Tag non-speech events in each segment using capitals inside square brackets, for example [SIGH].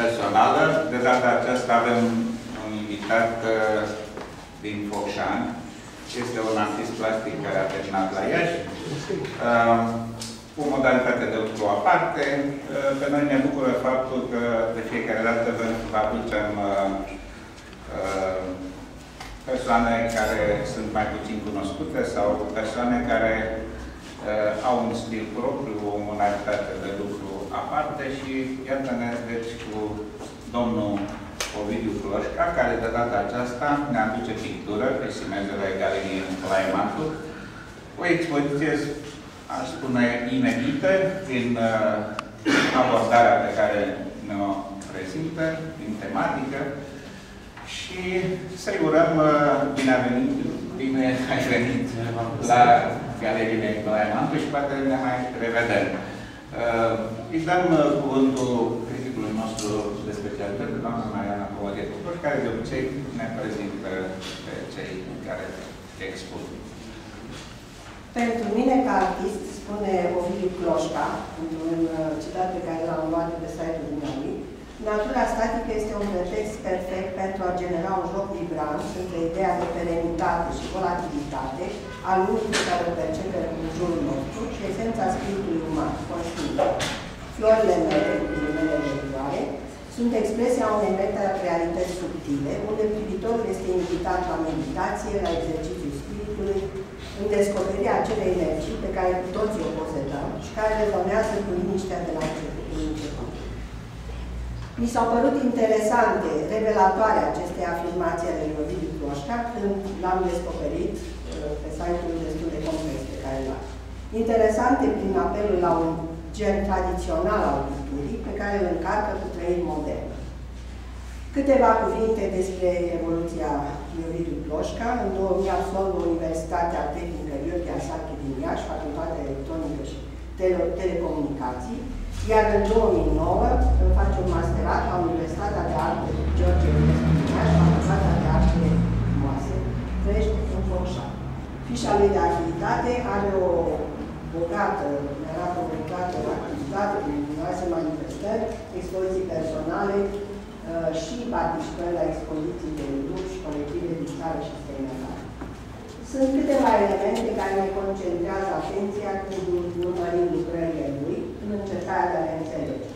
personală. De data aceasta avem un invitat uh, din Focșani. Este un artist plastic care a terminat la Iași. Uh, cu modalitate de lucru aparte. Uh, pe noi ne bucură faptul că de fiecare dată vă aducem uh, uh, persoane care sunt mai puțin cunoscute sau persoane care uh, au un stil propriu, o modalitate de lucru aparte și iată-ne deci cu domnul Ovidiu Floșca, care de data aceasta ne aduce pictură pe simezele Galeriei Nicolae Mantu, o expoziție, aș spune, inedită prin uh, abordarea pe care ne-o prezintă, din tematică, și să-i urăm uh, bine a venit, bine ai venit la Galeria Nicolae Mantu și poate ne mai revedem. Uh, îi dăm uh, cuvântul criticului nostru de specialitate, doamna Mariana Covadetu, care de obicei ne prezintă pe cei care expun. Pentru mine, ca artist, spune Ovidiu Cloșca, într-un citat pe care l-am luat de site-ul dumneavoastră, Natura statică este un pretext perfect pentru a genera un joc vibrant între ideea de perenitate și volatilitate a lumii pe care o percepem în jurul nostru și esența spiritului uman, conștient. Florile mele, ghilimele religioare, sunt expresia unei meta-realități subtile, unde privitorul este invitat la meditație, la exercițiul spiritului, în descoperirea acelei energii pe care cu toții o posedăm și care rezonează cu liniștea de la început. Mi s-au părut interesante, revelatoare aceste afirmații ale lui Ovidiu Cloșca când l-am descoperit uh, pe site-ul destul de complex pe care l-am. Interesante prin apelul la un gen tradițional al culturii pe care îl încarcă cu trăiri moderne. Câteva cuvinte despre evoluția lui Ovidiu Ploșca. În 2000 absolvă Universitatea Tehnică Gheorghe Asache din Iași, Facultatea Electronică și Tele Telecomunicații, iar în 2009 îmi face un masterat la Universitatea de Arte George Ionescu din Iași, Facultatea de Arte Frumoase, trăiește în Focșani. Fișa lui de activitate are o bogată, ne arată o bogată activitate cu numeroase manifestări, expoziții personale uh, și participări la expoziții de grup și colective din țară și străinătate. Sunt câteva elemente care ne concentrează atenția când urmărim lucrările lui în încercarea de a le înțelege.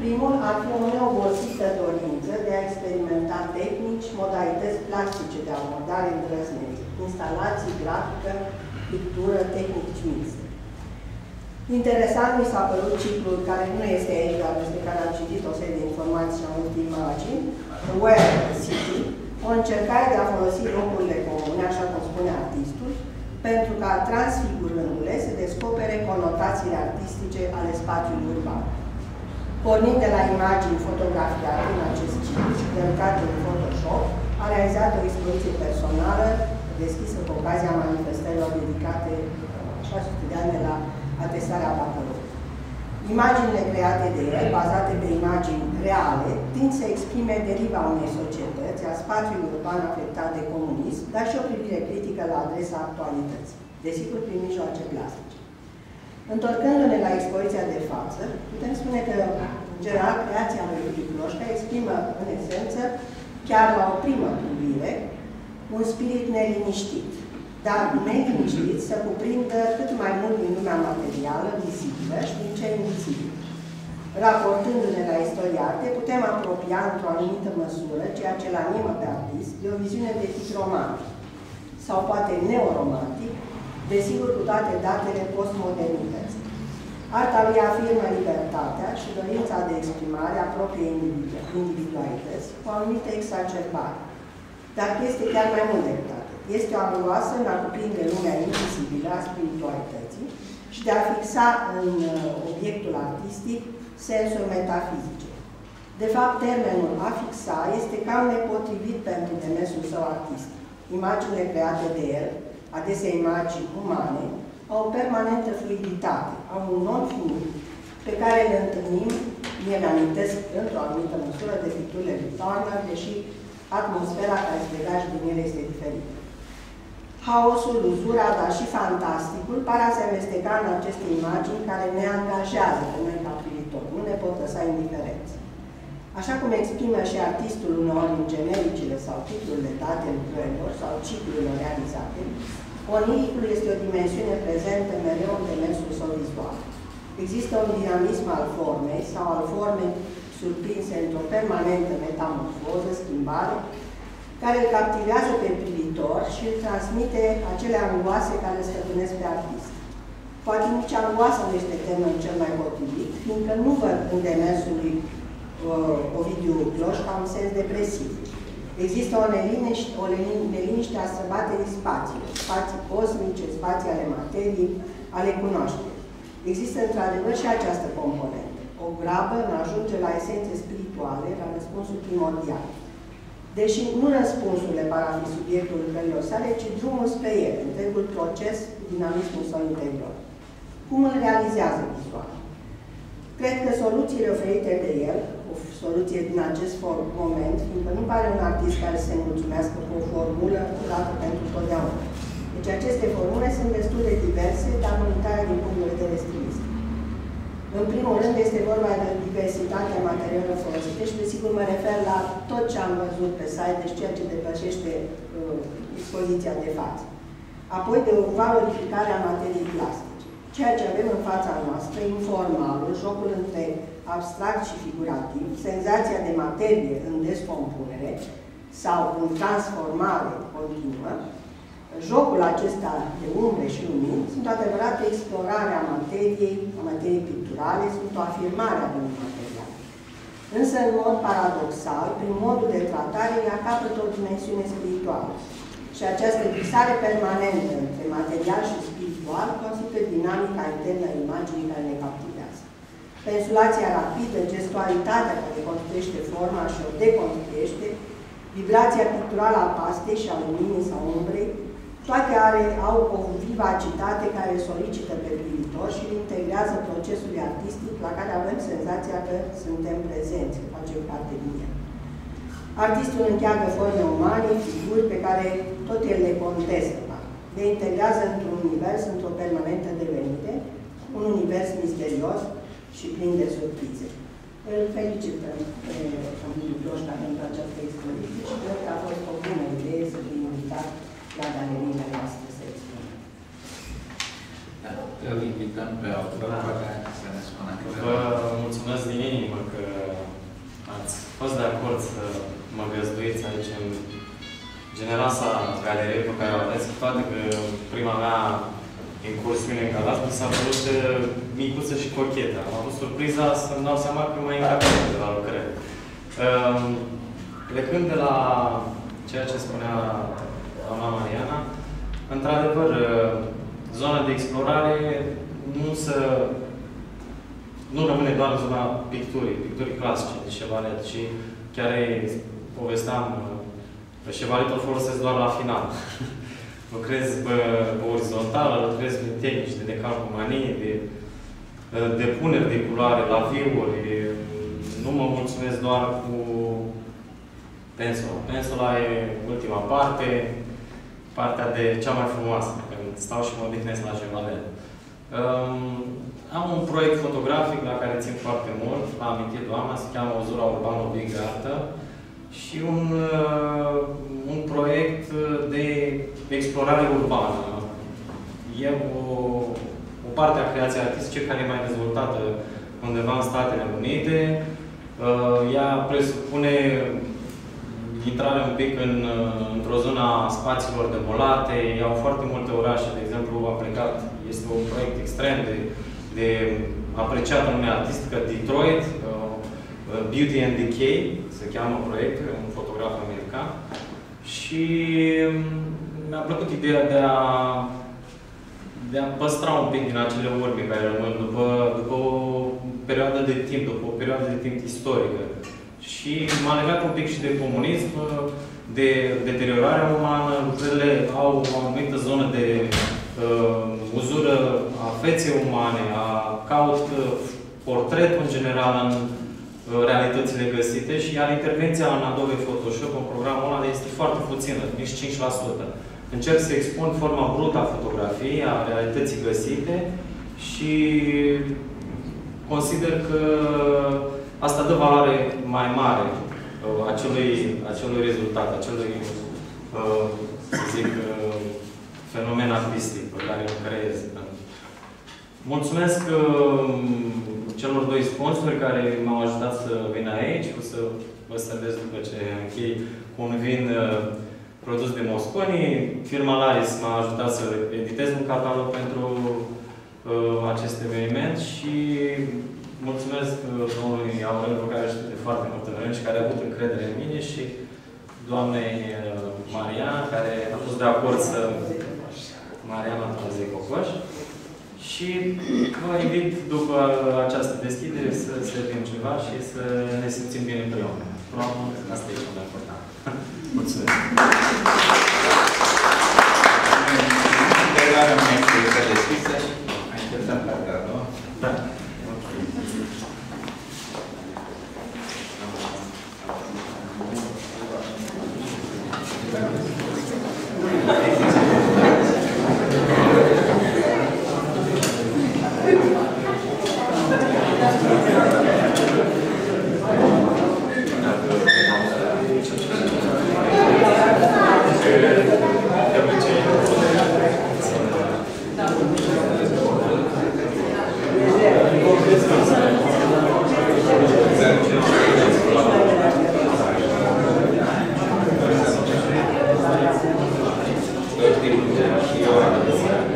Primul ar fi o neobosită dorință de a experimenta tehnici, modalități plastice de abordare îndrăznețe, instalații, grafică, pictură, tehnici mixte. Interesant mi s-a părut ciclul, care nu este aici, dar despre care am citit o serie de informații și am văzut imagini, Where City, o încercare de a folosi locurile comune, așa cum spune artistul, pentru ca transfigurându-le să descopere conotațiile artistice ale spațiului urban. Pornind de la imagini fotografiate în acest ciclu și călcate în Photoshop, a realizat o expoziție personală deschisă cu ocazia manifestărilor dedicate 600 de ani de la atestarea Bacălor. Imaginile create de el, bazate pe imagini reale, tind să exprime deriva unei societăți, a spațiului urban afectat de comunism, dar și o privire critică la adresa actualității, desigur prin mijloace plastice. Întorcându-ne la expoziția de față, putem spune că, în general, creația lui Iuliu Cloșca exprimă, în esență, chiar la o primă privire, un spirit neliniștit, dar neliniștit să cuprindă cât mai mult din lumea materială, vizibilă și din cel invizibil. Raportându-ne la istoria arte, putem apropia într-o anumită măsură ceea ce îl animă pe artist de o viziune de tip romantic sau poate neoromantic, desigur cu toate datele postmodernității. Arta lui afirmă libertatea și dorința de exprimare a propriei individualități cu o anumită exacerbare. Dar este chiar mai mult decât atât. Este o amoroasă în a cuprinde lumea invizibilă a spiritualității și de a fixa în uh, obiectul artistic sensuri metafizice. De fapt, termenul a fixa este cam nepotrivit pentru demersul său artistic. Imaginile create de el, adesea imagini umane, au o permanentă fluiditate, au un non finit pe care le întâlnim, mie mi-amintesc într-o anumită măsură de picturile lui Turner, deși atmosfera care se degajă din ele este diferită. Haosul, uzura, dar și fantasticul par a se amesteca în aceste imagini care ne angajează pe noi ca privitori, nu ne pot lăsa indiferenți. Așa cum exprimă și artistul uneori în genericile sau titlurile date lucrărilor sau ciclurilor realizate, oniricul este o dimensiune prezentă mereu în demersul său vizual. Există un dinamism al formei sau al formei surprinse într-o permanentă metamorfoză, schimbare, care îl captivează pe privitor și îl transmite acele angoase care îl stăpânesc pe artist. Poate nici angoasa nu este termenul cel mai potrivit, fiindcă nu văd în demersul lui uh, Ovidiu Cloș ca un sens depresiv. Există o neliniște, o neliniște a străbaterii spațiilor, spații cosmice, spații ale materiei, ale cunoașterii. Există într-adevăr și această componentă. O grabă în ajunge la esențe spirituale, la răspunsul primordial. Deși nu răspunsurile par a fi subiectul lucrărilor sale, ci drumul spre el, întregul proces, dinamismul său interior. Cum îl realizează vizual? Cred că soluțiile oferite de el, o soluție din acest moment, fiindcă nu pare un artist care să se mulțumească cu o formulă dată pentru totdeauna. Deci aceste formule sunt destul de diverse, dar unitare din punct de vedere stilistic. În primul rând este vorba de diversitatea materialelor folosite și desigur mă refer la tot ce am văzut pe site, deci ceea ce depășește uh, expoziția de față. Apoi de o valorificare a materiei plastice. Ceea ce avem în fața noastră, informalul, jocul între abstract și figurativ, senzația de materie în descompunere sau în transformare continuă, jocul acesta de umbre și lumini sunt o adevărată explorare a materiei, a materiei picturale, sunt o afirmare a unui material. Însă, în mod paradoxal, prin modul de tratare, ea capătă o dimensiune spirituală. Și această visare permanentă între material și spiritual constituie dinamica internă a imaginii care ne captivează. Pensulația rapidă, gestualitatea care construiește forma și o deconstruiește, vibrația picturală a pastei și a luminii sau umbrei, toate are, au o vivacitate care solicită pe privitor și integrează procesului artistic la care avem senzația că suntem prezenți, că facem parte din el. Artistul încheagă forme umane, figuri pe care tot el le contestă. Le integrează într-un univers, într-o permanentă devenire, un univers misterios și plin de surprize. Îl felicită pe Camilul Cloșca pentru această expoziție și cred că a fost o bună idee să fie invitat la galeriile noastre să expună. Da, îl invităm pe autor să ne spună Vă mulțumesc din inimă că ați fost de acord să mă găzduiți aici în generoasa galerie pe care o aveți, cu toate că prima mea incursiune în Galați mi s-a părut uh, micuță și cochetă. Am avut surpriza să-mi dau seama că mai încă de la lucrări. Um, plecând de la ceea ce spunea doamna Mariana, într-adevăr, uh, zona de explorare nu să nu rămâne doar în zona picturii, picturii clasice de șevalet, ci chiar povesteam, uh, șevaletul folosesc doar la final. [LAUGHS] lucrez pe, pe orizontală, lucrez pe tehnici de decalcomanie, de, de puneri de culoare la viuri. Nu mă mulțumesc doar cu pensula. Pensula e ultima parte, partea de cea mai frumoasă, când stau și mă odihnesc la șevalet. Um, am un proiect fotografic la care țin foarte mult, l-a amintit doamna, se cheamă Ozura Urbană Big Artă și un, uh, un proiect de explorare urbană. E o, o parte a creației artistice care e mai dezvoltată undeva în Statele Unite. Uh, ea presupune intrare un pic în, într-o zonă a spațiilor demolate. Au foarte multe orașe, de exemplu, a plecat, este un proiect extrem de, de apreciat în lumea artistică, Detroit, uh, Beauty and Decay, se cheamă proiectul, un fotograf american. Și um, mi-a plăcut ideea de a, de a păstra un pic din acele urme care rămân după, după o perioadă de timp, după o perioadă de timp istorică. Și m-a legat un pic și de comunism, de deteriorarea umană, lucrurile au o anumită zonă de uh, uzură a feței umane, a caut uh, portretul în general în uh, realitățile găsite și iar intervenția în Adobe Photoshop, în programul ăla, este foarte puțină, nici 5%. Încerc să expun forma brută a fotografiei, a realității găsite și consider că asta să dă valoare mai mare uh, acelui, acelui rezultat, acelui, uh, să zic, uh, fenomen artistic pe care îl creez. Mulțumesc uh, celor doi sponsori care m-au ajutat să vin aici. O să vă servesc după ce închei cu un vin uh, produs de Mosconi. Firma Laris m-a ajutat să editez un catalog pentru uh, acest eveniment și mulțumesc uh, domnului Aurel, care știu de foarte multă vreme și care a avut încredere în mine și doamnei uh, Maria, care a fost de acord să Mariana Tanzei Cocoș. Și vă invit după această deschidere să servim ceva și să ne simțim bine împreună. Probabil asta e cel mai important. Mulțumesc! Integrarea mea este deschisă できるたです。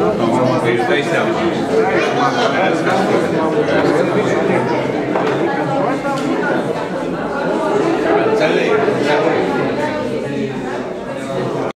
Thank you.